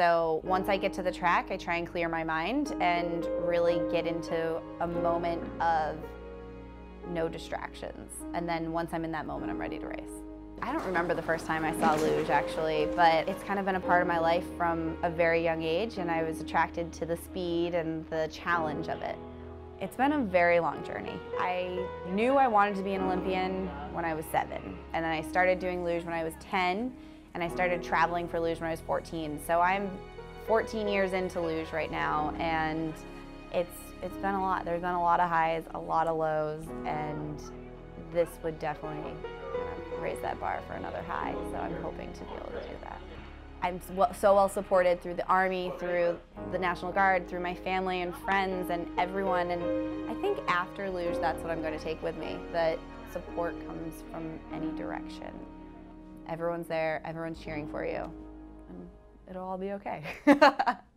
So once I get to the track, I try and clear my mind and really get into a moment of no distractions. And then once I'm in that moment, I'm ready to race. I don't remember the first time I saw luge actually, but it's kind of been a part of my life from a very young age and I was attracted to the speed and the challenge of it. It's been a very long journey. I knew I wanted to be an Olympian when I was seven, and then I started doing luge when I was 10, and I started traveling for luge when I was 14. So I'm 14 years into luge right now, and it's it's been a lot. There's been a lot of highs, a lot of lows, and this would definitely of raise that bar for another high. So I'm hoping to be able to do that. I'm so well supported through the Army, through the National Guard, through my family and friends and everyone. And I think after luge, that's what I'm going to take with me, that support comes from any direction. Everyone's there, everyone's cheering for you, and it'll all be okay.